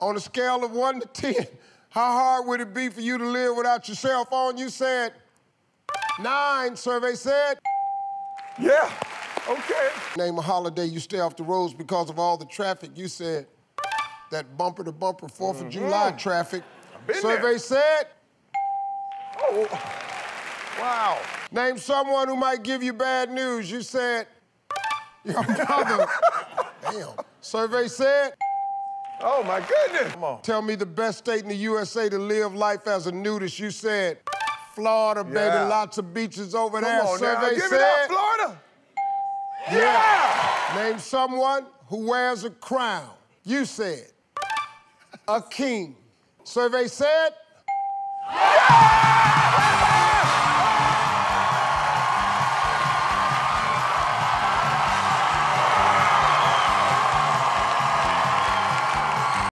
On a scale of one to 10, how hard would it be for you to live without your cell phone? You said nine, survey said. Yeah, okay. Name a holiday you stay off the roads because of all the traffic. You said that bumper to bumper 4th of mm-hmm. July traffic. been Survey there. said. Oh, wow. Name someone who might give you bad news. You said your mother. Damn. Survey said. Oh, my goodness. Come on. Tell me the best state in the USA to live life as a nudist. You said Florida, Yeah. baby. Lots of beaches over Come there. on now. Survey Give said. it up, Florida. Yeah. Name someone who wears a crown. You said a king. Survey said.